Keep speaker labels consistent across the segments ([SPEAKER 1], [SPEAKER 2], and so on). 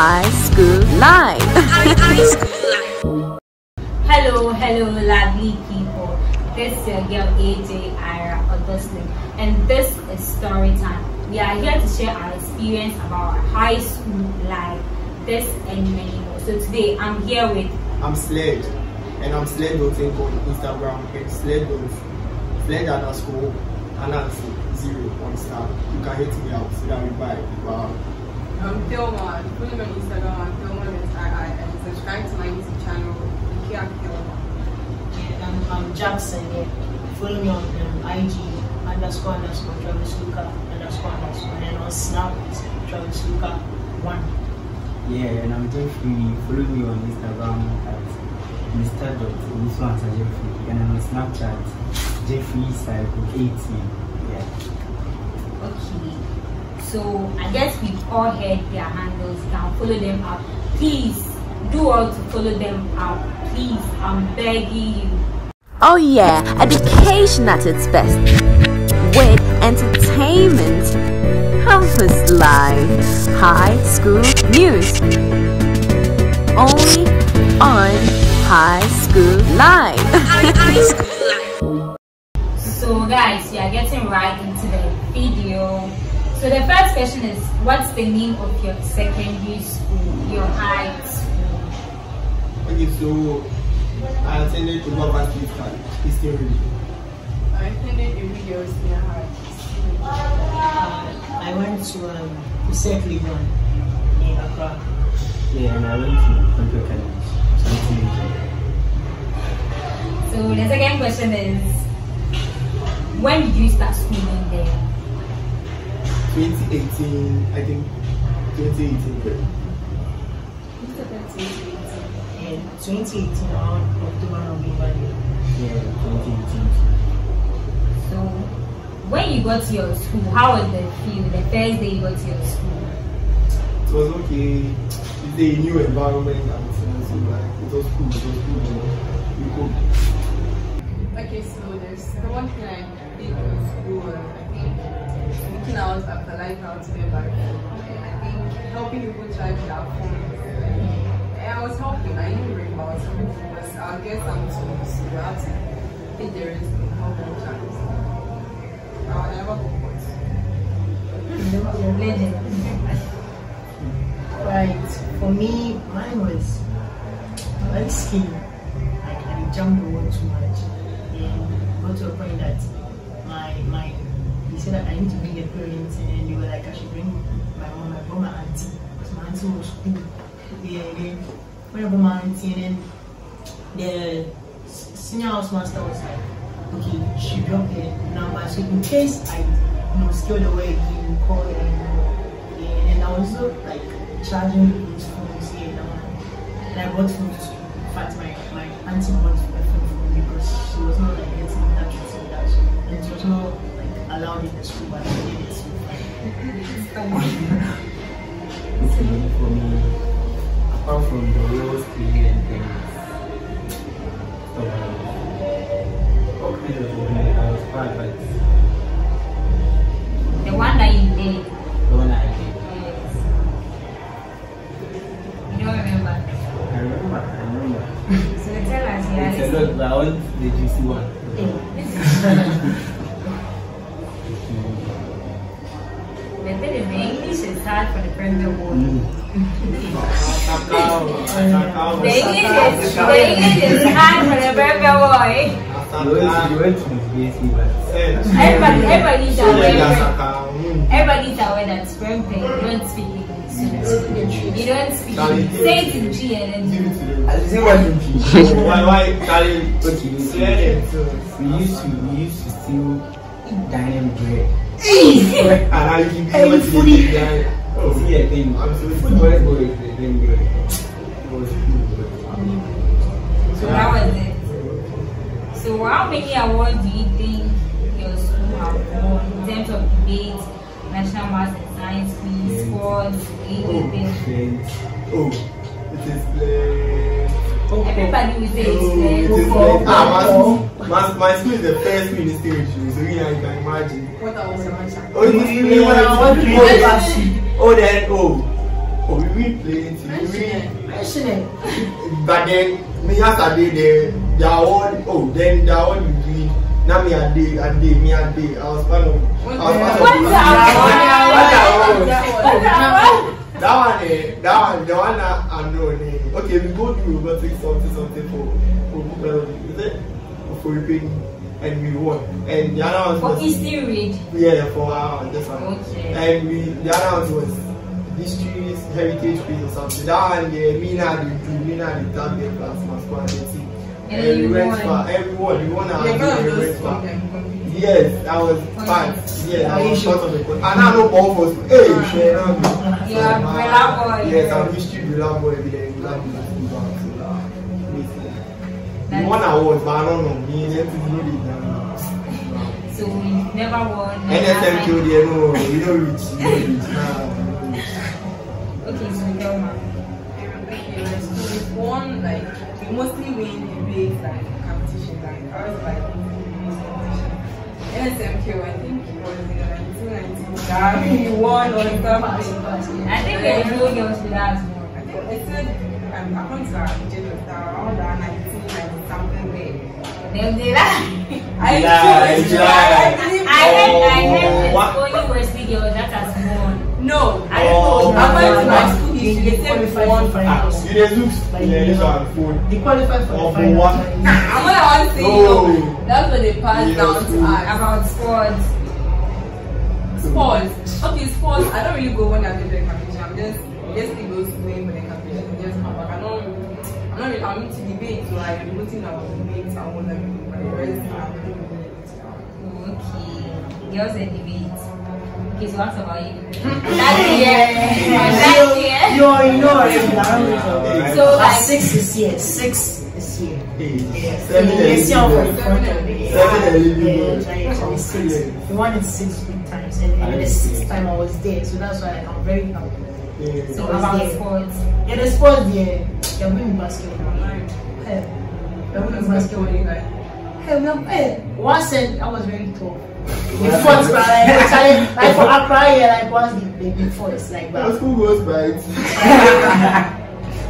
[SPEAKER 1] High School Live.
[SPEAKER 2] Hello, hello, lovely people. This is your girl AJ Ira Augustine, and this is story time. We are here to share our experience about our high school life, this and many more. So today I'm here with
[SPEAKER 3] I'm Sled, and I'm Sled Noting on Instagram and Sled Note, Sled underscore Anansi zero on Snap. You can hit me out so that we buy. Wow.
[SPEAKER 4] I'm Thelma. Follow me on Instagram. I'm Thelma with and subscribe to my YouTube channel. Ikea Thelma.
[SPEAKER 5] And I'm, I'm Jackson. Yeah. Follow me on um, IG underscore underscore Travis Luca underscore underscore and on Snap it's Travis Luca one.
[SPEAKER 6] Yeah, and I'm Jeffrey. Follow me on Instagram at Mr. Jeffrey. And I'm on Snapchat, Jeffrey Cycle 18. Yeah.
[SPEAKER 2] Okay. So I guess we've all heard their handles. now. follow them up. Please do all to follow them up. Please, I'm begging you.
[SPEAKER 1] Oh yeah, education at its best. With entertainment, campus life, high school news. Only on High School Live.
[SPEAKER 2] So guys, we are getting right into the video. So the first question is, what's the name of your secondary school, your high school?
[SPEAKER 3] Okay, so I attended to Baba State College, Eastern Region.
[SPEAKER 4] I attended a senior high.
[SPEAKER 5] Uh, I went to um, the Circle one in Accra.
[SPEAKER 6] Yeah, and I went to Control College. Something like.
[SPEAKER 2] So the second question is, when did you start schooling there?
[SPEAKER 3] 2018, I think 2018.
[SPEAKER 5] And 2018 around October, November.
[SPEAKER 6] Yeah, 2018.
[SPEAKER 2] So when you got to your school, how was the feel the first day you got to your school?
[SPEAKER 3] It was okay. It's a new environment and so, so like it was cool. It was cool. You know. We could.
[SPEAKER 4] Okay, so there's the one thing I did in school. Uh, think looking out after life out there then. And I think helping people charge their phones. And I was helping. I didn't bring about some people because I'll get some tools. So I have to take the risk and help them charge. I'll never go.
[SPEAKER 5] Right. For me, mine was very skinny. Like I jumped the wall too much. And got to a point that my my he said that I need to bring a parent and they were like I should bring my mom, I brought my auntie. Because my auntie was cool. Yeah, then when I brought my auntie and then the senior house master was like, okay, she dropped the number. So in case I you know steal the way you call it and yeah, and I was also like charging people's phones now. And I bought food to school. In fact, my, my auntie bought me because she was not like getting in touch that and she was not allowed in the school, but I did it so
[SPEAKER 6] Okay, for me, apart from the roles play and things, stuff like that. Of things, I was part, but
[SPEAKER 2] The one that you did.
[SPEAKER 6] the one I did.
[SPEAKER 2] Yes. You don't remember?
[SPEAKER 6] I remember, I remember.
[SPEAKER 2] So tell us,
[SPEAKER 6] It's a lot, but I want the juicy one. You you but
[SPEAKER 2] Everybody, aware.
[SPEAKER 3] Mm.
[SPEAKER 2] Everybody that spring play. You don't speak English. You don't speak. Say it in G and then.
[SPEAKER 6] I say what you
[SPEAKER 3] Why, why, Charlie?
[SPEAKER 6] We used to we used to steal dining bread.
[SPEAKER 3] And you give them to
[SPEAKER 6] foodie.
[SPEAKER 3] The guy.
[SPEAKER 6] Oh, see a
[SPEAKER 3] so
[SPEAKER 6] Food boys go with the thing bread. It was food bread.
[SPEAKER 2] So that was it. So how many awards do you think your school have won in terms of debate, national maths and science quiz, sports, anything?
[SPEAKER 6] Friends.
[SPEAKER 3] Oh, it is playing.
[SPEAKER 2] Everybody will say it's
[SPEAKER 3] Oh, it
[SPEAKER 2] there.
[SPEAKER 3] is playing. Ah, my school, my, my school is the first school in the state, so yeah, you can imagine.
[SPEAKER 4] What I was saying.
[SPEAKER 3] Oh, it is playing.
[SPEAKER 5] What- what-
[SPEAKER 3] Oh, oh, then, oh. Oh, we win plenty. We
[SPEAKER 5] Mention
[SPEAKER 3] win.
[SPEAKER 5] it. Mention it.
[SPEAKER 3] But then me yesterday they they are all oh then they are all in green. Now me a day a day me a day. I was part of I was part of
[SPEAKER 2] What's
[SPEAKER 3] the-
[SPEAKER 2] that?
[SPEAKER 3] What that was? That one eh, that one the one I, I know eh. Okay, we go do robotic something something for for biology. Is it for repainting? And we won. And the other one
[SPEAKER 2] For
[SPEAKER 3] was
[SPEAKER 2] history read.
[SPEAKER 3] yeah for our this one.
[SPEAKER 2] Okay.
[SPEAKER 3] And we the other one was histories, heritage or something. That one yeah, me now the do me now the tag the class my squad and see.
[SPEAKER 2] And you
[SPEAKER 3] we went far. Everyone, we
[SPEAKER 4] You're one of
[SPEAKER 3] we went
[SPEAKER 4] companies.
[SPEAKER 3] Yes, I was fine. Yes,
[SPEAKER 5] Are
[SPEAKER 3] I
[SPEAKER 5] you
[SPEAKER 3] was part of the And I know ball for hey, share on me.
[SPEAKER 2] You are Bella boy.
[SPEAKER 3] Yes, I'm history Bella boy with the lab with the football. So, uh, basically. We
[SPEAKER 2] Nice.
[SPEAKER 3] won awards, but I don't know. Me and people know the
[SPEAKER 2] So we never won.
[SPEAKER 3] NSM killed the no, we don't reach. We don't reach. Nah, we don't reach.
[SPEAKER 2] Okay, so Delma.
[SPEAKER 4] Okay, like, so we've won, like, we mostly win debates, like, competitions, like, ours, like, debates competition. NSMQ, I think it was in 1990, that we won or something.
[SPEAKER 2] I think there is no girls with us more.
[SPEAKER 4] I think it's still, um, according to our teacher, it was around that 1990 something there.
[SPEAKER 2] Them they lie.
[SPEAKER 4] I
[SPEAKER 3] Lie,
[SPEAKER 4] choose,
[SPEAKER 3] lie.
[SPEAKER 4] I believe
[SPEAKER 2] I heard, I
[SPEAKER 3] Oh,
[SPEAKER 2] heard I oh.
[SPEAKER 3] what?
[SPEAKER 2] it's only Wesley girls that has won.
[SPEAKER 4] No,
[SPEAKER 2] I don't
[SPEAKER 3] Oh,
[SPEAKER 2] know.
[SPEAKER 4] according to my
[SPEAKER 3] wow.
[SPEAKER 4] school history, they said we
[SPEAKER 5] Qualified
[SPEAKER 4] won.
[SPEAKER 5] for finals.
[SPEAKER 3] you dey look yeah, this one phone.
[SPEAKER 5] They qualified for
[SPEAKER 3] Oh,
[SPEAKER 5] the
[SPEAKER 3] for
[SPEAKER 5] finals.
[SPEAKER 3] what?
[SPEAKER 4] I'm not the one saying
[SPEAKER 3] No.
[SPEAKER 4] no. That's what they passed
[SPEAKER 3] Yes,
[SPEAKER 4] down to
[SPEAKER 3] true.
[SPEAKER 4] us.
[SPEAKER 2] About sports.
[SPEAKER 4] sports. Okay, sports. I don't really go when I'm doing the competition. I'm just just leave those going for the competition just come back. I don't. I'm not. Really, I'm into debate, so I'm voting about debates. I want like but the rest.
[SPEAKER 2] Girls and debate. Okay, so what about you? That's here. That's here.
[SPEAKER 5] You know, you know already. I.
[SPEAKER 2] So
[SPEAKER 5] Uh,
[SPEAKER 2] like
[SPEAKER 5] six is here. Six is here.
[SPEAKER 3] Hey,
[SPEAKER 5] Yeah.
[SPEAKER 3] seven and
[SPEAKER 5] Yes, yeah, for the
[SPEAKER 3] eleven.
[SPEAKER 5] front of it.
[SPEAKER 3] Seven and eleven.
[SPEAKER 5] Yeah, try it, try it, six. We won it six big times, and, and the sixth time I was there, so that's why I'm very happy.
[SPEAKER 3] Yeah.
[SPEAKER 2] so about
[SPEAKER 5] there.
[SPEAKER 2] sports.
[SPEAKER 5] Yeah, the sports there, they're winning basketball. Hey, they're winning basketball.
[SPEAKER 4] like.
[SPEAKER 5] Hey, we are, hey, one said I was very tough. We fought, but like, actually, like for Accra, yeah, like once they, they beat first, like,
[SPEAKER 3] Our
[SPEAKER 5] but
[SPEAKER 3] school goes by it.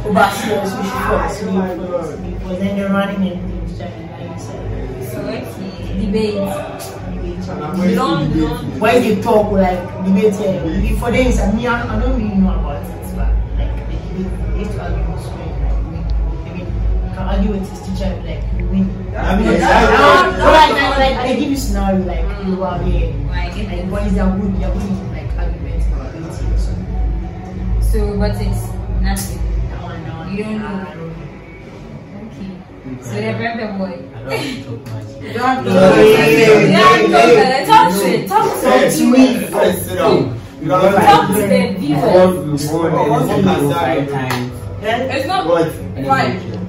[SPEAKER 5] overseas, we should first, we first,
[SPEAKER 3] God.
[SPEAKER 5] then they're running and things, trying like said.
[SPEAKER 2] So okay. Debate.
[SPEAKER 3] And I'm
[SPEAKER 4] You don't- you
[SPEAKER 3] debate
[SPEAKER 4] don't-
[SPEAKER 5] Why they talk like debate here? Before this, I mean, I, I don't really know about it, but like the debate, they used to argue with school, like win. I mean, you can argue with his teacher, like you win.
[SPEAKER 3] I mean,
[SPEAKER 5] But
[SPEAKER 3] exactly.
[SPEAKER 5] like, but like, like, like, they give you scenario, like you are here.
[SPEAKER 2] Like, get
[SPEAKER 5] Like
[SPEAKER 2] it.
[SPEAKER 5] boys, they are good, they are like arguments about it. So
[SPEAKER 2] So robotics. Nothing.
[SPEAKER 5] that one, that one,
[SPEAKER 2] You don't know.
[SPEAKER 5] I don't know.
[SPEAKER 2] Okay. So the Prempeh boy.
[SPEAKER 6] I don't talk much.
[SPEAKER 4] You don't have to.
[SPEAKER 3] Hey,
[SPEAKER 2] Yeah,
[SPEAKER 3] hey,
[SPEAKER 2] talk,
[SPEAKER 3] hey.
[SPEAKER 2] uh, talk shit. Talk to
[SPEAKER 3] Hey,
[SPEAKER 2] the viewers.
[SPEAKER 3] hey, sit down. You don't
[SPEAKER 2] Talk to
[SPEAKER 4] It's
[SPEAKER 3] what?
[SPEAKER 5] but it's
[SPEAKER 4] don't-
[SPEAKER 5] no, no, no,
[SPEAKER 2] issue.
[SPEAKER 5] Why China
[SPEAKER 2] They-
[SPEAKER 5] them close
[SPEAKER 2] they
[SPEAKER 5] them
[SPEAKER 2] want-
[SPEAKER 5] eyes
[SPEAKER 2] they
[SPEAKER 5] and
[SPEAKER 2] want-
[SPEAKER 5] stuff?
[SPEAKER 3] I should say them said I did
[SPEAKER 5] No, should I
[SPEAKER 2] Yes.
[SPEAKER 3] Then take them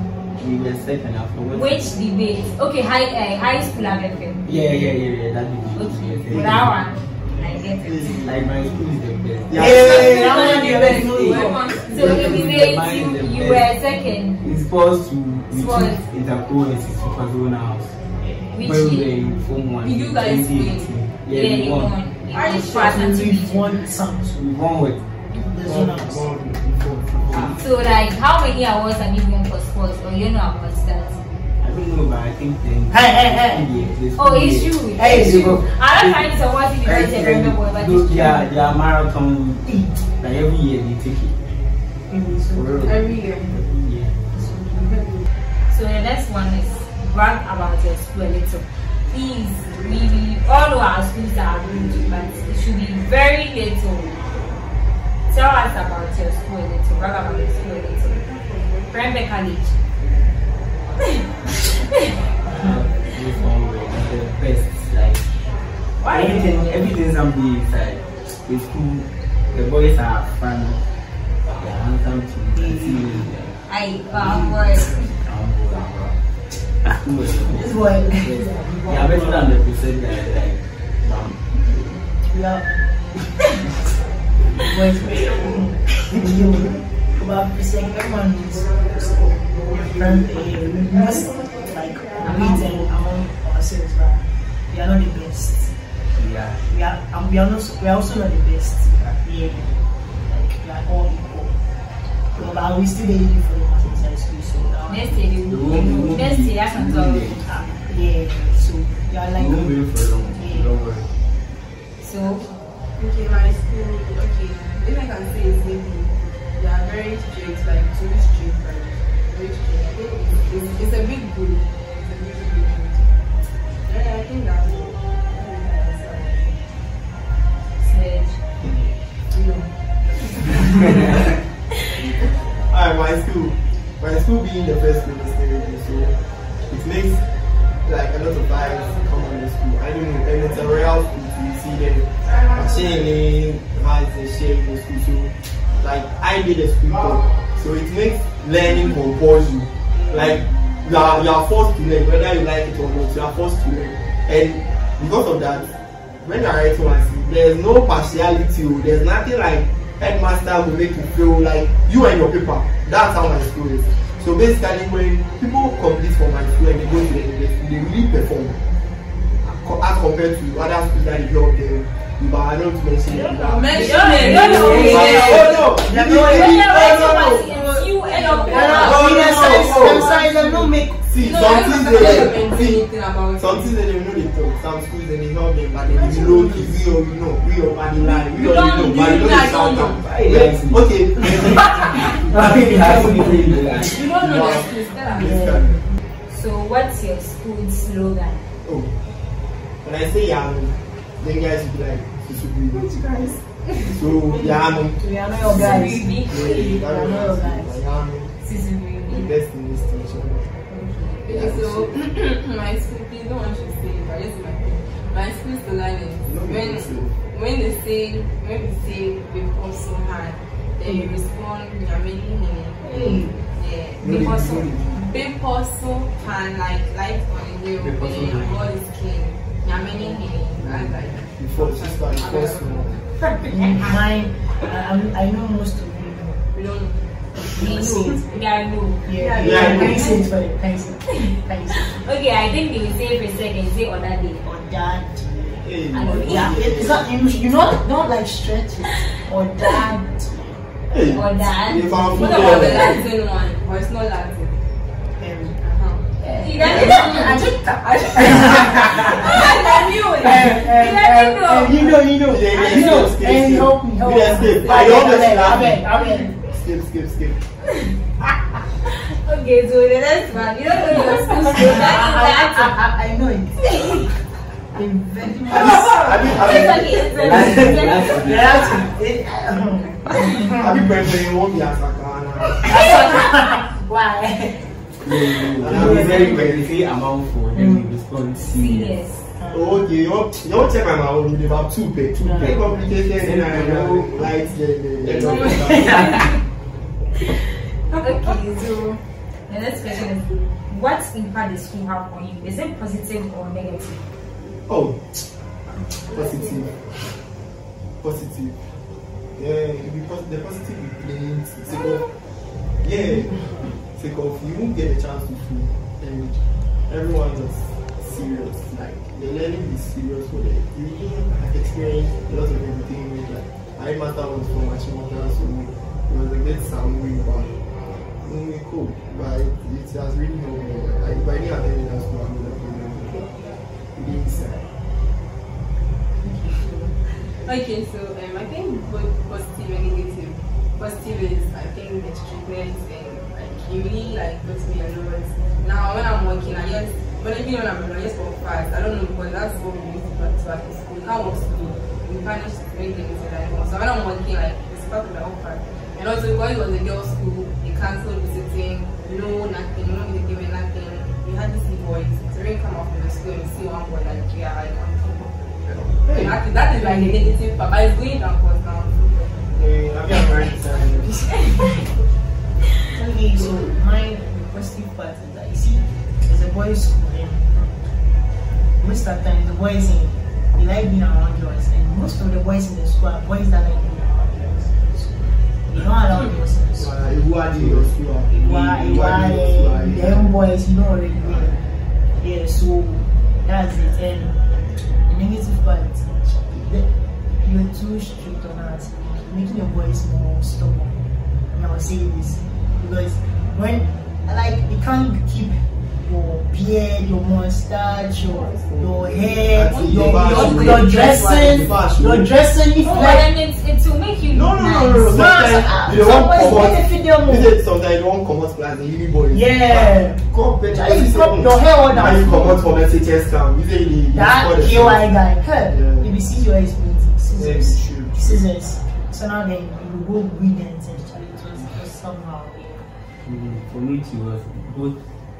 [SPEAKER 6] we were second after what?
[SPEAKER 2] Which debate? Okay, high uh, high school ABFM.
[SPEAKER 6] Yeah, yeah, yeah, yeah. That debate.
[SPEAKER 2] Okay,
[SPEAKER 6] we
[SPEAKER 2] that one, I get it.
[SPEAKER 6] Like my school is the best.
[SPEAKER 3] Yeah.
[SPEAKER 5] Hey, that one you already know
[SPEAKER 2] So
[SPEAKER 5] it.
[SPEAKER 2] in debate, you, you were second.
[SPEAKER 6] It's supposed to we
[SPEAKER 2] Sports.
[SPEAKER 6] took interco and six for Zona House.
[SPEAKER 2] Which
[SPEAKER 6] when we were in Form 1.
[SPEAKER 4] You guys
[SPEAKER 6] 2018. Yeah,
[SPEAKER 2] Yeah,
[SPEAKER 6] we won.
[SPEAKER 2] won. You
[SPEAKER 4] Are you
[SPEAKER 2] won
[SPEAKER 4] sure?
[SPEAKER 2] for Asante
[SPEAKER 5] We've won some.
[SPEAKER 6] We won with
[SPEAKER 5] The zone house.
[SPEAKER 2] So mm. like, how many hours have you won for sports? Or you know about that?
[SPEAKER 6] I don't know, but I think then.
[SPEAKER 5] Hey, hey, hey.
[SPEAKER 6] Yeah, the
[SPEAKER 2] Oh, it's
[SPEAKER 6] year-
[SPEAKER 2] true.
[SPEAKER 5] Hey,
[SPEAKER 2] it's
[SPEAKER 6] you
[SPEAKER 2] true. I don't trying to watch it because
[SPEAKER 6] And-
[SPEAKER 2] it's a
[SPEAKER 6] and
[SPEAKER 2] member, but
[SPEAKER 6] those-
[SPEAKER 2] it's
[SPEAKER 6] their,
[SPEAKER 2] true.
[SPEAKER 6] their marathon, like every year they take it. For real.
[SPEAKER 4] Every year.
[SPEAKER 6] Every year.
[SPEAKER 2] So the next one is brag about your school a little. Please, we, we all know our schools are good, but it should be very little. Tell us about your school a little. Brag about your school a little.
[SPEAKER 6] This one the best. Like
[SPEAKER 2] Why?
[SPEAKER 6] everything, everything's on the inside. The school, the boys are fun. Yeah, I'm come to you.
[SPEAKER 2] I bad.
[SPEAKER 5] This boy,
[SPEAKER 6] Yeah, better than the percent that like, um,
[SPEAKER 5] we are. Boys, you about percent everyone is from a must like among ourselves, we are not the best.
[SPEAKER 6] yeah.
[SPEAKER 5] We are, we are not, we are also not the best. Yeah, like we are all equal. But we still you for the math inside school, so now.
[SPEAKER 2] Next day, they will they will- next day, that's not all.
[SPEAKER 5] Ah, yeah, so you are like.
[SPEAKER 6] You won't be for long. Don't worry.
[SPEAKER 2] So,
[SPEAKER 4] Okay, my school, okay, if I can say is maybe they are very strict, like too strict, like very strict. It's, it's, it's a big group. It's a big group. Yeah, I think that's. You.
[SPEAKER 3] Alright, my school. My school being the first school in the so it makes like a lot of vibes come on the school. I know, and it's a real school them has a share in the school. So like I did a club, so it makes learning compulsory. Like you are you are forced to learn whether you like it or not. You are forced to learn, and because of that, when you are writing one C, there is no partiality. oh, There's nothing like headmaster will make you feel like you and your paper. That's how my school is. So basically, when people complete for my school and they go to the university, they really perform as compared to other schools that you hear up there. But I don't mention it.
[SPEAKER 4] Mention
[SPEAKER 2] No,
[SPEAKER 4] it.
[SPEAKER 2] no, no,
[SPEAKER 4] Yeah.
[SPEAKER 3] Oh no!
[SPEAKER 5] Yeah,
[SPEAKER 3] You-
[SPEAKER 5] no,
[SPEAKER 3] you-
[SPEAKER 2] When
[SPEAKER 3] you-
[SPEAKER 2] you're writing
[SPEAKER 3] oh, no,
[SPEAKER 2] one
[SPEAKER 3] no.
[SPEAKER 2] against you and your
[SPEAKER 3] no,
[SPEAKER 2] paper.
[SPEAKER 3] no,
[SPEAKER 5] them
[SPEAKER 3] no,
[SPEAKER 5] size,
[SPEAKER 3] no.
[SPEAKER 5] them size, them no make.
[SPEAKER 3] See,
[SPEAKER 4] No,
[SPEAKER 3] some
[SPEAKER 4] I'm
[SPEAKER 3] things
[SPEAKER 4] not
[SPEAKER 3] they
[SPEAKER 4] saying
[SPEAKER 3] see,
[SPEAKER 4] anything about it.
[SPEAKER 3] some things they don't know they talk. Some schools they dey help them, but they be low key. We or we know, we or party line, we
[SPEAKER 4] You
[SPEAKER 3] or
[SPEAKER 4] don't-
[SPEAKER 3] we know,
[SPEAKER 4] you
[SPEAKER 3] but you know
[SPEAKER 4] really
[SPEAKER 3] they
[SPEAKER 4] don't
[SPEAKER 3] shout
[SPEAKER 4] know.
[SPEAKER 3] out.
[SPEAKER 6] Why you like me?
[SPEAKER 3] Okay.
[SPEAKER 6] I see you like.
[SPEAKER 4] You don't know the schools. Tell them.
[SPEAKER 3] This guy.
[SPEAKER 2] So, what's your school slogan?
[SPEAKER 3] Oh, when I say Yano, then guys will be like, Susubu. Which guys? So, Yano.
[SPEAKER 5] We are your guys.
[SPEAKER 2] Sisubiri.
[SPEAKER 3] Yeah,
[SPEAKER 5] are not your guys.
[SPEAKER 3] Yano, the
[SPEAKER 2] Sisubiri.
[SPEAKER 3] best in this station.
[SPEAKER 4] Okay, so my school, please don't want you to say it, but just my my school slogan is
[SPEAKER 3] No,
[SPEAKER 4] when when they say when we say we work so hard, then you respond Nyameli
[SPEAKER 5] Hey.
[SPEAKER 4] Yeah,
[SPEAKER 3] No,
[SPEAKER 4] big
[SPEAKER 3] they-
[SPEAKER 4] hustle.
[SPEAKER 3] no, they-
[SPEAKER 4] Big can like light on a hill
[SPEAKER 6] Big hustle,
[SPEAKER 4] when
[SPEAKER 6] yeah.
[SPEAKER 4] God is king. Nyameli That's like
[SPEAKER 3] Before sister, before.
[SPEAKER 5] Mine, um, I, I'm- know most of you.
[SPEAKER 4] we don't know.
[SPEAKER 2] We know. Yeah, I know.
[SPEAKER 5] Yeah,
[SPEAKER 3] Yeah,
[SPEAKER 5] yeah. Can
[SPEAKER 3] yeah.
[SPEAKER 5] you it for them? Can you say it? Can you say it?
[SPEAKER 2] Okay, I think they will say for a second, say other day.
[SPEAKER 5] Or that.
[SPEAKER 3] Hey,
[SPEAKER 2] I
[SPEAKER 5] Yeah, it, it's not, you, you know, don't like stretch it. Or that.
[SPEAKER 3] Hey,
[SPEAKER 2] Or that.
[SPEAKER 3] if I'm
[SPEAKER 4] What about the Latin one? Or it's not Latin.
[SPEAKER 2] You
[SPEAKER 5] know, you know, you know,
[SPEAKER 3] skip, skip, skip.
[SPEAKER 2] Okay, so the next one. You don't know your
[SPEAKER 5] I, know it. Invent
[SPEAKER 3] I mean, I
[SPEAKER 2] is
[SPEAKER 3] mean,
[SPEAKER 2] okay. It's okay.
[SPEAKER 6] that's-
[SPEAKER 5] That's it.
[SPEAKER 3] I be preparing one be as a Ghana.
[SPEAKER 5] Why?
[SPEAKER 6] You be very when they say amount for then mm. you respond serious.
[SPEAKER 2] Oh, serious.
[SPEAKER 3] Okay, you want you want check my mouth with about two pay, two pay complication and I know uh, light the
[SPEAKER 2] Okay, so the next question is what impact does school have on you? Is it positive or negative?
[SPEAKER 3] Oh, positive, Positive. positive. Yeah, because the positive you playing. Yeah, take off. You won't get a chance to feel, and everyone is serious. Like the learning is serious for them. You really have experienced a lot of everything. Like I master was from Achimota, so it was a bit somewhere, but mm, cool. But it, it has really helped me. Like if I didn't attend that school, I would have been really sad.
[SPEAKER 4] Okay, so um, I think both positive and negative. Positive is I think the like you really like puts me a lot. Now when I'm working, I just but even when I'm I just work fast. I don't know because that's what we used to practice back in school. Can't work slow. You punish make things that. So when I'm working, like it's part of the part. And also because it was a girls' school, they cancelled visiting. No nothing. You don't need to give me nothing. You had to see boys. So when you come out from the school and you see one boy like yeah, like on top of
[SPEAKER 3] Hey.
[SPEAKER 4] that is, that is like a negative part, but it's going down course now.
[SPEAKER 3] Eh, I've been married to
[SPEAKER 5] Okay, so my positive part is that you see, there's a boys' school and most of the time the boys in they like being around girls and most of the boys in the school are boys that like being around girls. So they don't allow girls in the school.
[SPEAKER 3] Who are the your school?
[SPEAKER 5] Why, why, them boys, you know already. Yeah, so that's it. And the negative part, you're too strict on us, making your boys more stubborn. And I was saying this because when, like, you can't keep your beard, your mustache, your, your hair,
[SPEAKER 3] That's
[SPEAKER 5] your,
[SPEAKER 3] the
[SPEAKER 5] your, your dressing, your dressing, if
[SPEAKER 2] Oh,
[SPEAKER 5] like,
[SPEAKER 2] then it, it will make you
[SPEAKER 3] No, no,
[SPEAKER 2] look
[SPEAKER 3] no, no, no. Sometimes you
[SPEAKER 5] some ah,
[SPEAKER 3] don't
[SPEAKER 5] boys
[SPEAKER 3] come out.
[SPEAKER 5] benefit them more.
[SPEAKER 3] You say sometimes you won't come out class and you boys.
[SPEAKER 5] Yeah.
[SPEAKER 3] Come back.
[SPEAKER 5] You cut your hair all down.
[SPEAKER 3] And you come out from SHS camp. You say the
[SPEAKER 5] That KY guy, hey,
[SPEAKER 3] Yeah.
[SPEAKER 5] if you see your expensive scissors, scissors. So now then you go read and
[SPEAKER 6] For me, it was both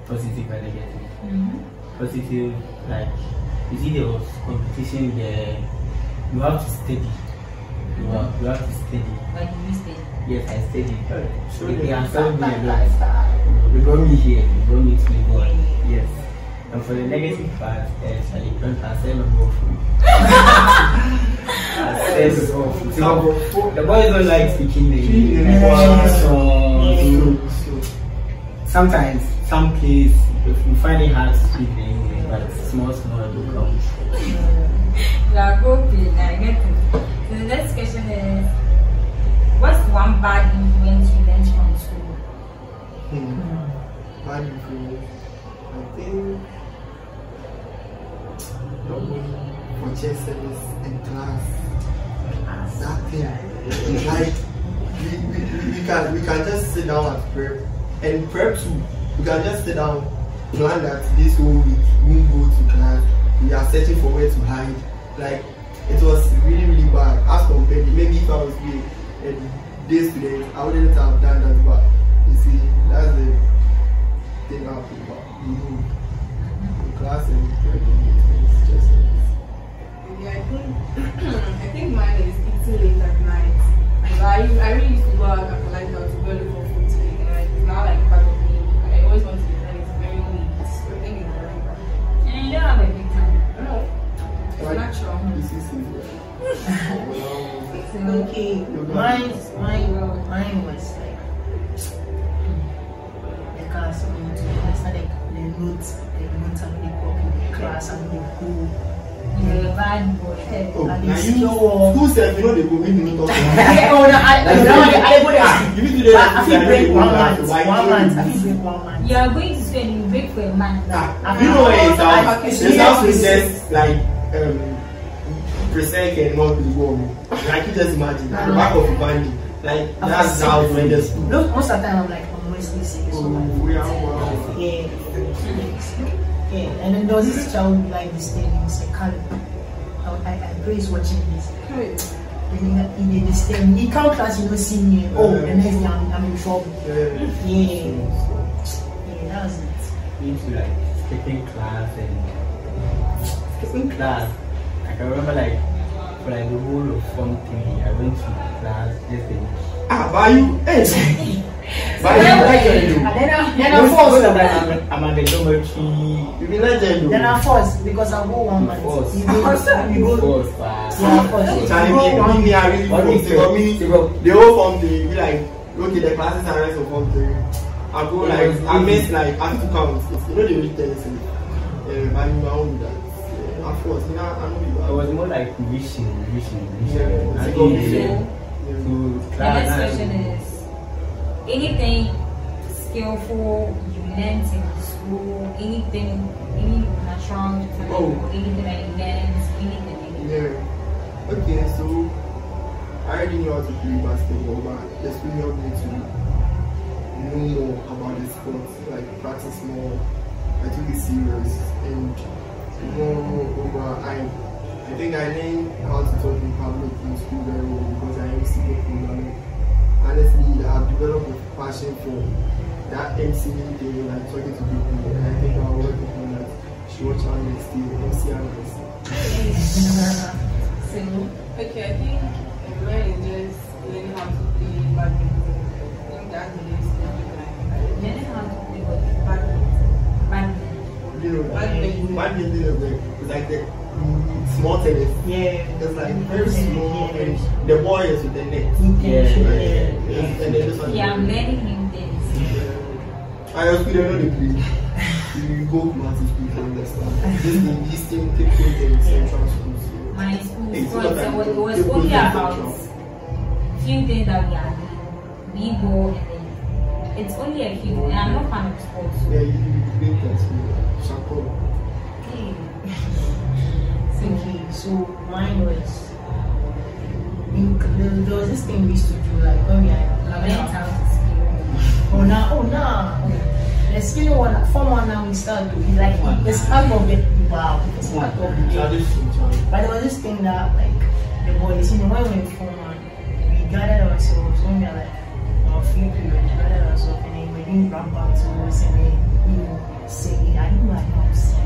[SPEAKER 6] positive and negative. Positive, like, you see, there was competition there. You have to study. You have, you have to study.
[SPEAKER 2] But you stay.
[SPEAKER 6] Yes, I studied.
[SPEAKER 3] So
[SPEAKER 6] they,
[SPEAKER 3] they-
[SPEAKER 6] they answered me a lot. They brought me here. They brought me to Lagos. Yes. And for the negative part, uh, Charlie Plant has said no more food. I said no more food. So, the boys don't like speaking the
[SPEAKER 5] Yeah.
[SPEAKER 6] So, sometimes, some place, if you find it hard to speak the English, but small, small, it will come.
[SPEAKER 2] You are hoping. I get it. So the next question is, what's one bad influence you learned from school?
[SPEAKER 3] Hmm. Bad influence. I think not going for chess service in class. That thing. Like we, we, we, we can we can just sit down and prep and prep too. We can just sit down, plan that this whole week we go to class. We are searching for where to hide. Like it was really really bad as compared to maybe if I was being a day student, I wouldn't have done that. But you see,
[SPEAKER 5] one month.
[SPEAKER 3] You
[SPEAKER 2] are going to school and you break for a month.
[SPEAKER 3] Ah, you know what it sounds?
[SPEAKER 4] Okay,
[SPEAKER 3] It
[SPEAKER 4] so
[SPEAKER 3] sounds
[SPEAKER 5] yes.
[SPEAKER 3] just like um, present and not be warm. Like you just imagine at the back of your body. Like that's how it went just.
[SPEAKER 5] No, most of the time I'm like, I'm mostly serious.
[SPEAKER 3] Oh,
[SPEAKER 5] so
[SPEAKER 3] we are wow.
[SPEAKER 5] Yeah. Yeah, and then there was this child who liked this thing, he said, Caleb. I, I, I pray he's watching this.
[SPEAKER 4] Good.
[SPEAKER 5] And he, he did this thing. He come class, you know, see me. Oh, the next day I'm, I'm in trouble.
[SPEAKER 3] Yeah.
[SPEAKER 5] Yeah. Yeah, that was it.
[SPEAKER 6] Into like skipping class and skipping class. I can remember like for like the whole of form three, I went to class just in
[SPEAKER 3] Ah, by you, hey. By you, legend.
[SPEAKER 5] And
[SPEAKER 3] oh.
[SPEAKER 5] then I, then I
[SPEAKER 6] Most-
[SPEAKER 5] forced.
[SPEAKER 6] most of the time I'm, I'm at the dormitory.
[SPEAKER 3] You be legend. oh.
[SPEAKER 5] Then I forced because I go one month.
[SPEAKER 6] Forced.
[SPEAKER 5] You go, you go.
[SPEAKER 6] Forced,
[SPEAKER 5] Yeah, forced.
[SPEAKER 3] Charlie,
[SPEAKER 5] You go
[SPEAKER 3] me, me,
[SPEAKER 5] one-
[SPEAKER 3] me, I really
[SPEAKER 6] What
[SPEAKER 3] form
[SPEAKER 6] is
[SPEAKER 3] three. But
[SPEAKER 6] it?
[SPEAKER 3] me,
[SPEAKER 6] Say what?
[SPEAKER 3] the whole form three, be like, okay, the classes are rest of form three. I go like, I
[SPEAKER 6] easy.
[SPEAKER 3] like, I have to count. You know, they really tell you, yeah, but you know, that. Of course, you know, I know you
[SPEAKER 6] It was more like wishing, wishing,
[SPEAKER 3] Yeah,
[SPEAKER 6] vision.
[SPEAKER 3] it's
[SPEAKER 6] And
[SPEAKER 3] a good
[SPEAKER 6] then
[SPEAKER 3] vision.
[SPEAKER 6] To
[SPEAKER 2] The
[SPEAKER 6] class.
[SPEAKER 2] next question is, anything skillful you learned in school, anything, any natural talent,
[SPEAKER 3] Oh.
[SPEAKER 2] anything that you learned, anything, anything.
[SPEAKER 3] Yeah. Okay, so I already know how to play basketball, but just really helped me to know more about the sport, like practice more. I took it serious and more over I I think I learned how to talk in public in school very well because I used to go from. Honestly, I've developed a passion for that MCing thing, like talking to people, and I think I'll work upon that. She watch out next year, MC
[SPEAKER 4] Okay, I think
[SPEAKER 3] small tennis.
[SPEAKER 5] Yeah.
[SPEAKER 3] It's like very small and the is with the net.
[SPEAKER 6] Yeah.
[SPEAKER 3] And then this one.
[SPEAKER 2] Yeah, learning him things.
[SPEAKER 3] I also don't know the play. You go school to understand. This this thing takes place in central schools.
[SPEAKER 2] My school
[SPEAKER 3] It's
[SPEAKER 2] sports,
[SPEAKER 3] not
[SPEAKER 2] so
[SPEAKER 3] like
[SPEAKER 2] it was only about few things that we are doing. B-ball and then it's only a few and I'm not fan of sports.
[SPEAKER 3] Yeah, you you play that. Chapeau.
[SPEAKER 2] Okay.
[SPEAKER 5] Okay, so mine was. There was this thing we used to do, like when we are
[SPEAKER 2] to speak.
[SPEAKER 5] Oh now, oh now. The skill one, form one now we start to be like it's part of the wow, it's part of the
[SPEAKER 3] tradition.
[SPEAKER 5] But there was this thing that like the boys, you know, when we form one, we gathered ourselves when we were like our free period, we gathered ourselves and then we were doing rap battles and then you know singing. I didn't know I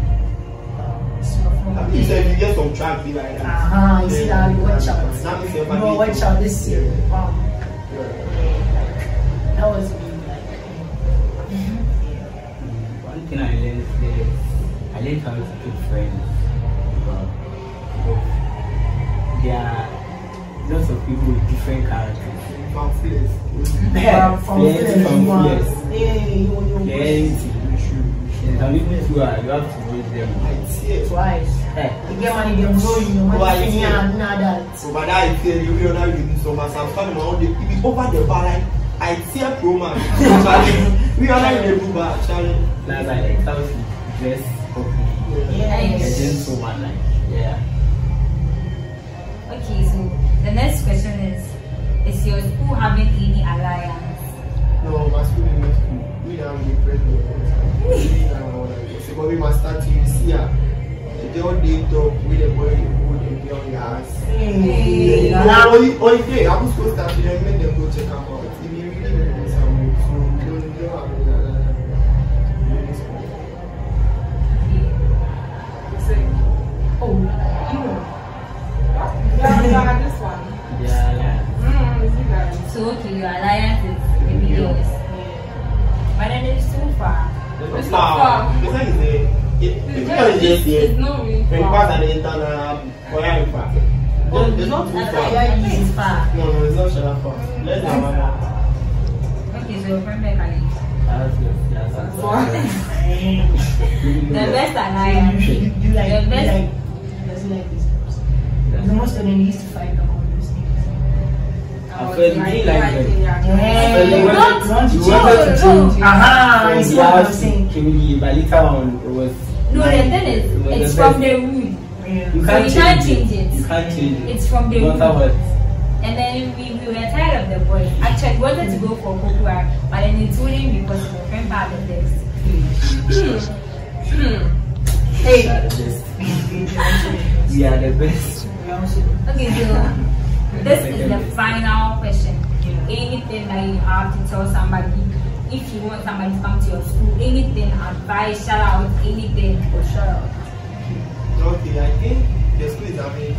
[SPEAKER 5] know sing. Um, so from
[SPEAKER 3] I mean, you said you get some track be like that.
[SPEAKER 5] uh-huh, you see that watch out.
[SPEAKER 3] That means you're
[SPEAKER 5] You watch out this year.
[SPEAKER 3] Yeah.
[SPEAKER 5] Wow.
[SPEAKER 3] Yeah.
[SPEAKER 5] Yeah, like, that was me like
[SPEAKER 6] One thing I learned is I learned how to keep friends. But, but there are lots of people with different characters.
[SPEAKER 3] Pamphlets.
[SPEAKER 5] yeah. from
[SPEAKER 6] Plenty from
[SPEAKER 5] wow.
[SPEAKER 6] yes.
[SPEAKER 5] Yeah, you you
[SPEAKER 6] And some people too are you have to hold them.
[SPEAKER 5] Twice. You get money, them know you know money
[SPEAKER 3] it?
[SPEAKER 5] not that.
[SPEAKER 3] So that I feel you will not use so much. I'm starting my own day. If over the bar, like I tear pro man. We are in the bar, Charlie.
[SPEAKER 6] that's like how to dress properly.
[SPEAKER 5] Yeah.
[SPEAKER 6] A gentleman like yeah.
[SPEAKER 2] Okay, so the next question is Is your school having any alliance?
[SPEAKER 3] No, my school is not. We don't be president. We don't So we must start to see ya. The all day talk with the boy who they be on your ass.
[SPEAKER 5] Hey.
[SPEAKER 3] Yeah.
[SPEAKER 5] Now,
[SPEAKER 3] Only only day I'm supposed to start to them make them go check them out. If you really really some so don't don't have any other.
[SPEAKER 4] You say,
[SPEAKER 5] oh, you know.
[SPEAKER 4] what? Yeah, yeah, this one.
[SPEAKER 6] Yeah, yeah.
[SPEAKER 4] Mm, is it?
[SPEAKER 2] So, okay, your alliance is It's
[SPEAKER 3] Now,
[SPEAKER 4] not far.
[SPEAKER 3] the thing is, eh, it
[SPEAKER 4] It's
[SPEAKER 3] it
[SPEAKER 4] just,
[SPEAKER 3] is just
[SPEAKER 4] it's,
[SPEAKER 3] here.
[SPEAKER 4] it's not really
[SPEAKER 3] When you
[SPEAKER 4] far.
[SPEAKER 3] pass an internal, boy, I'm far.
[SPEAKER 2] Oh,
[SPEAKER 3] It's not too
[SPEAKER 2] I
[SPEAKER 3] far.
[SPEAKER 2] thought your is far.
[SPEAKER 3] No, no, it's not shut up far. Less than one hour.
[SPEAKER 2] Okay, so your friend back can
[SPEAKER 6] That's good. That's
[SPEAKER 4] Far.
[SPEAKER 2] The best
[SPEAKER 5] You,
[SPEAKER 2] alliance.
[SPEAKER 5] you, you like,
[SPEAKER 2] The
[SPEAKER 5] you
[SPEAKER 2] best.
[SPEAKER 5] like, does he like this person? The most of them used to fight about those things.
[SPEAKER 6] I felt you didn't like them.
[SPEAKER 5] Yeah,
[SPEAKER 6] But you
[SPEAKER 5] you
[SPEAKER 6] wanted-
[SPEAKER 5] want, you want to change.
[SPEAKER 6] wanted to change.
[SPEAKER 5] Aha, you
[SPEAKER 6] So
[SPEAKER 5] see
[SPEAKER 6] you
[SPEAKER 5] what I'm saying?
[SPEAKER 6] but later on it was
[SPEAKER 2] No, the thing is, it's from the root.
[SPEAKER 6] You can't change, it. You can't change it.
[SPEAKER 2] It's from the
[SPEAKER 6] no
[SPEAKER 2] root. And then we, we were tired of the boys. Actually, wanted to go for Kokura, but then it wouldn't be possible. Friend part of this.
[SPEAKER 5] Hey.
[SPEAKER 6] We are the best. We are the best.
[SPEAKER 2] Okay, so this is the final question. Anything that you have to tell somebody, if you want somebody to come to your school, anything, advice, shout out, anything, or shout out.
[SPEAKER 3] Okay, I think the school is having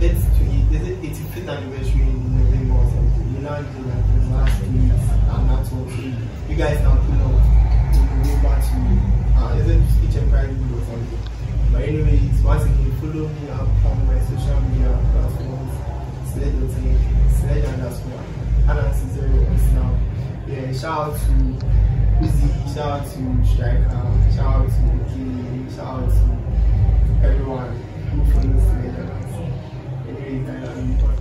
[SPEAKER 3] it's to is it 85th anniversary in November or something. You know, do like the last two weeks and that's okay. You guys can pull up in November to uh, is it speech and week or something. But anyway, it's once again follow me up on my social media. Sledge your thing, sledge underscore, Anansi zero is now. Yeah, shout out to Uzi, shout out to Striker, shout out to Kili, shout out to everyone who follows Sledge Anansi. Anyway, I love you.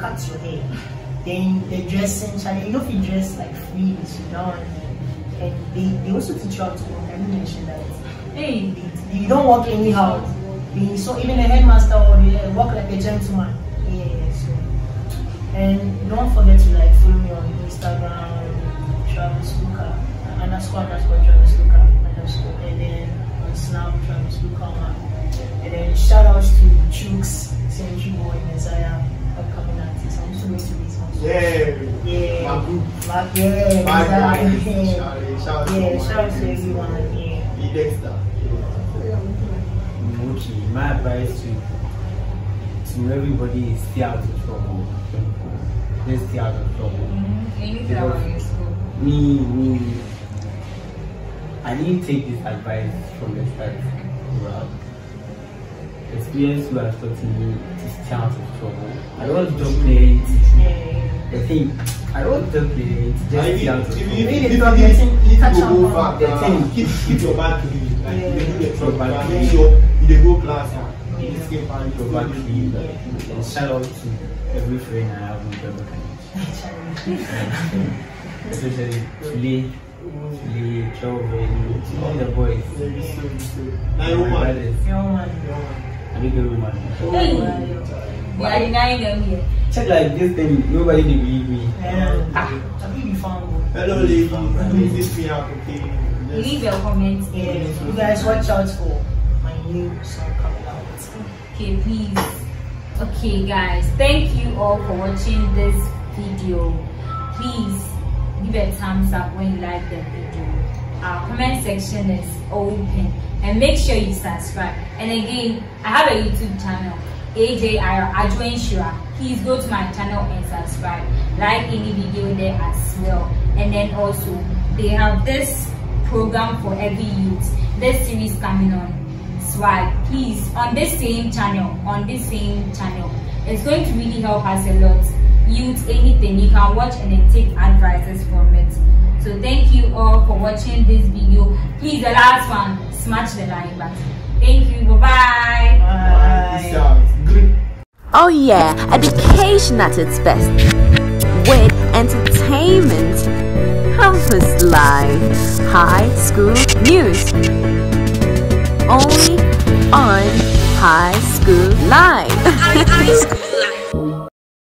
[SPEAKER 5] Cut your hair. Then the dressing channel, you know, if you dress like free in Sudan, and they, they also teach you how to work. I didn't mention that.
[SPEAKER 2] Hey.
[SPEAKER 5] They, you don't work anyhow. They, so even the headmaster or they uh, work like a gentleman. Yeah, so. And don't forget to like follow me on Instagram, Travis Luca, underscore underscore Travis Luca, underscore, and then on Snap, Travis Luca. And then shout outs to Chooks, Century Boy, Messiah, upcoming artist. I'm just going to this one.
[SPEAKER 3] Yeah.
[SPEAKER 5] Yeah.
[SPEAKER 3] My group.
[SPEAKER 5] My, yeah,
[SPEAKER 3] My
[SPEAKER 5] exactly.
[SPEAKER 3] group.
[SPEAKER 5] Yeah,
[SPEAKER 3] Shout out- shout out
[SPEAKER 5] yeah, shout out to everyone. Yeah.
[SPEAKER 3] Be Dexter.
[SPEAKER 6] Okay, my advice to to everybody is stay out of trouble. Just stay out of trouble.
[SPEAKER 2] Anything about your school.
[SPEAKER 6] Me, me, I didn't take this advice from the start. Well, experience who has taught me to stay out of trouble. I don't want to just play it.
[SPEAKER 5] Yeah.
[SPEAKER 6] The thing, I don't want to just play it. Just
[SPEAKER 3] Like,
[SPEAKER 6] stay out of
[SPEAKER 3] if
[SPEAKER 6] trouble.
[SPEAKER 3] you
[SPEAKER 5] Really
[SPEAKER 3] if you
[SPEAKER 5] not
[SPEAKER 3] if
[SPEAKER 5] getting-
[SPEAKER 3] you
[SPEAKER 5] catch
[SPEAKER 3] go go back,
[SPEAKER 6] the
[SPEAKER 3] uh,
[SPEAKER 6] thing.
[SPEAKER 3] keep keep your back clean. Like
[SPEAKER 5] Yeah.
[SPEAKER 3] you dey do the
[SPEAKER 6] Your
[SPEAKER 3] trouble,
[SPEAKER 6] back
[SPEAKER 3] and
[SPEAKER 6] clean.
[SPEAKER 3] your you go class, yeah. You
[SPEAKER 5] Yeah.
[SPEAKER 3] dey skip and
[SPEAKER 6] back
[SPEAKER 3] go
[SPEAKER 6] to you. And shout out to every friend I have in Durban College. Especially Chile, Chile, Kelvin, all the boys.
[SPEAKER 3] Very soon, soon. Now you
[SPEAKER 6] My
[SPEAKER 3] woman.
[SPEAKER 6] brothers.
[SPEAKER 5] Your man.
[SPEAKER 6] I big woman.
[SPEAKER 2] Hey. We are denying them here.
[SPEAKER 6] Check like this thing, nobody dey believe me.
[SPEAKER 5] Yeah. I be found.
[SPEAKER 3] Hello, lady. Please this me out, okay?
[SPEAKER 2] Leave your comments
[SPEAKER 5] Yeah.
[SPEAKER 2] here.
[SPEAKER 5] You guys watch out for my new song coming out.
[SPEAKER 2] Okay, please. Okay, guys, thank you all for watching this video. Please give a thumbs up when you like the video. Our comment section is open and make sure you subscribe. And again, I have a YouTube channel, AJR Adjoin Shura. Please go to my channel and subscribe. Like any video there as well. And then also, they have this program for every youth. This series coming on swag please on this same channel on this same channel it's going to really help us a lot youth anything you can watch and then take advices from it so thank you all for watching this video please the last one smash the like button thank you bye bye
[SPEAKER 3] Peace
[SPEAKER 5] Bye.
[SPEAKER 1] Oh yeah, education at its best. With entertainment, campus life, high school news. Only on High School Live. High School Live.